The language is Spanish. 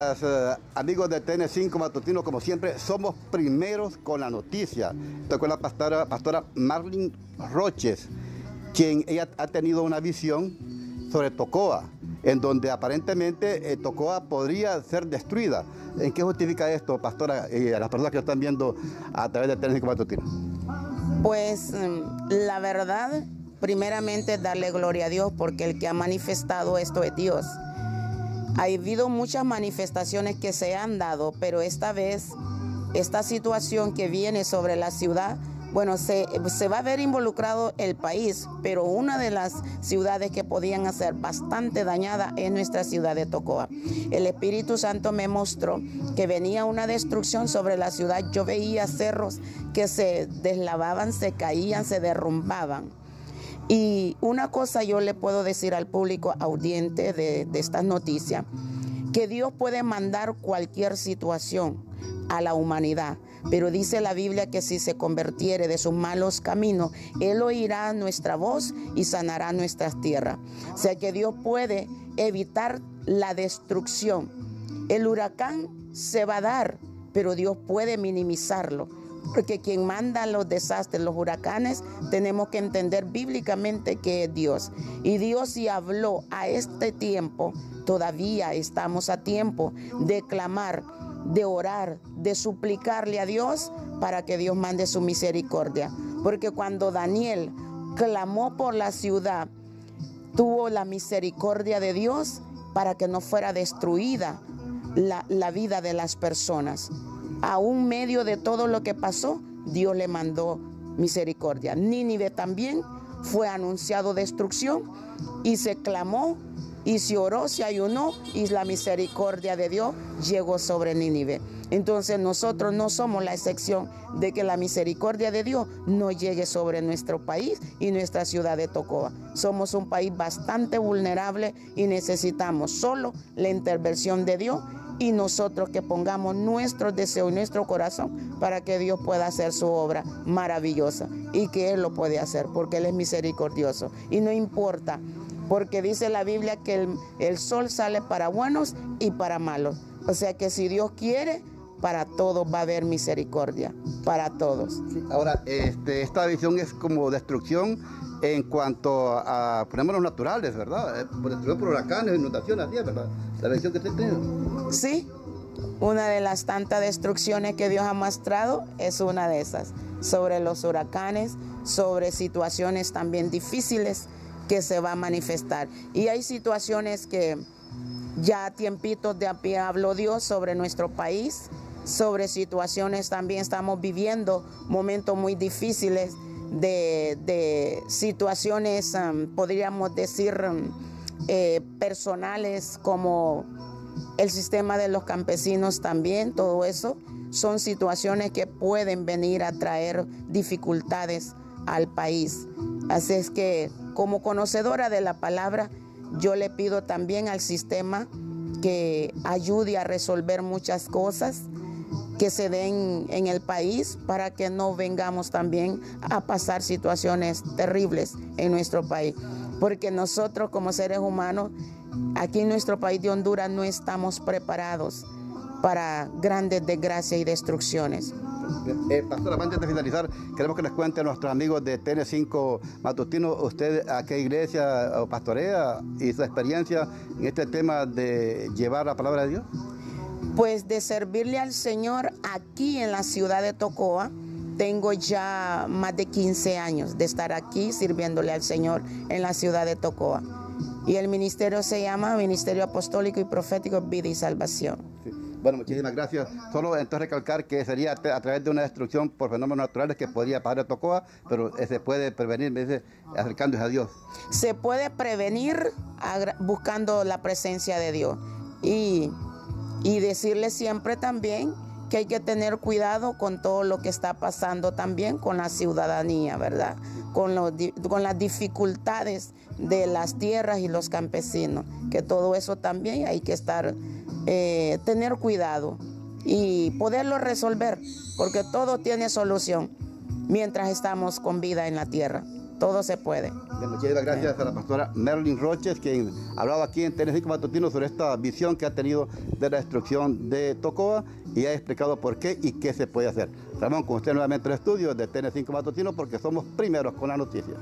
Uh, amigos de TN5 Matutino, como siempre, somos primeros con la noticia. Estoy con la pastora, pastora Marlene Roches, quien ella ha tenido una visión sobre Tocoa, en donde aparentemente eh, Tocoa podría ser destruida. ¿En qué justifica esto, pastora, y a las personas que lo están viendo a través de TN5 Matutino? Pues mm, la verdad, primeramente darle gloria a Dios, porque el que ha manifestado esto es Dios. Ha habido muchas manifestaciones que se han dado, pero esta vez, esta situación que viene sobre la ciudad, bueno, se, va a ver involucrado el país, pero una de las ciudades que podían ser bastante dañada es nuestra ciudad de Tocoa. El Espíritu Santo me mostró que venía una destrucción sobre la ciudad. Yo veía cerros que se deslavaban, se caían, se derrumbaban. Y una cosa yo le puedo decir al público audiente de, estas noticias, que Dios puede mandar cualquier situación a la humanidad. Pero dice la Biblia que si se convirtiere de sus malos caminos, Él oirá nuestra voz y sanará nuestras tierras. O sea que Dios puede evitar la destrucción. El huracán se va a dar, pero Dios puede minimizarlo porque quien manda los desastres, los huracanes, tenemos que entender bíblicamente que es Dios. Y Dios si habló a este tiempo, todavía estamos a tiempo de clamar, de orar, de suplicarle a Dios para que Dios mande su misericordia. Porque cuando Daniel clamó por la ciudad, tuvo la misericordia de Dios para que no fuera destruida la, la vida de las personas un medio de todo lo que pasó, Dios le mandó misericordia. Nínive también fue anunciado destrucción y se clamó y se oró, se ayunó y la misericordia de Dios llegó sobre Nínive. Entonces nosotros no somos la excepción de que la misericordia de Dios no llegue sobre nuestro país y nuestra ciudad de Tocoa. Somos un país bastante vulnerable y necesitamos solo la intervención de Dios y nosotros que pongamos nuestro deseo y nuestro corazón para que Dios pueda hacer su obra maravillosa y que Él lo puede hacer porque Él es misericordioso. Y no importa, porque dice la Biblia que el, sol sale para buenos y para malos. O sea que si Dios quiere, para todos va a haber misericordia, para todos. ahora, este, esta visión es como destrucción en cuanto a fenómenos naturales, ¿verdad? Eh, por destrucción por huracanes, inundaciones, así, ¿verdad? La visión que usted tiene. Sí, una de las tantas destrucciones que Dios ha mostrado es una de esas, sobre los huracanes, sobre situaciones también difíciles que se va a manifestar. Y hay situaciones que ya a tiempitos de a pie habló Dios sobre nuestro país, sobre situaciones también estamos viviendo momentos muy difíciles de, situaciones, podríamos decir, eh, personales como el sistema de los campesinos también, todo eso, son situaciones que pueden venir a traer dificultades al país. Así es que como conocedora de la palabra, yo le pido también al sistema que ayude a resolver muchas cosas que se den en el país para que no vengamos también a pasar situaciones terribles en nuestro país. Porque nosotros como seres humanos, aquí en nuestro país de Honduras no estamos preparados para grandes desgracias y destrucciones. Eh, pastora, antes de finalizar, queremos que nos cuente a nuestros amigos de TN5 Matutino, usted a qué iglesia pastorea y su experiencia en este tema de llevar la palabra de Dios pues de servirle al Señor aquí en la ciudad de Tocoa. Tengo ya más de 15 años de estar aquí sirviéndole al Señor en la ciudad de Tocoa. Y el ministerio se llama Ministerio Apostólico y Profético Vida y Salvación. Bueno, muchísimas gracias. Solo entonces recalcar que sería a través de una destrucción por fenómenos naturales que podría pasar a Tocoa, pero se puede prevenir me acercándose a Dios. Se puede prevenir buscando la presencia de Dios. Y y decirle siempre también que hay que tener cuidado con todo lo que está pasando también con la ciudadanía, ¿verdad? Con, con las dificultades de las tierras y los campesinos, que todo eso también hay que estar, eh, tener cuidado y poderlo resolver, porque todo tiene solución mientras estamos con vida en la tierra. Todo se puede. Muchas gracias a la pastora Merlin Roches, quien hablaba aquí en TN5 Matutino sobre esta visión que ha tenido de la destrucción de Tocoa y ha explicado por qué y qué se puede hacer. Ramón, con usted nuevamente el estudio de TN5 Matutino porque somos primeros con la noticia.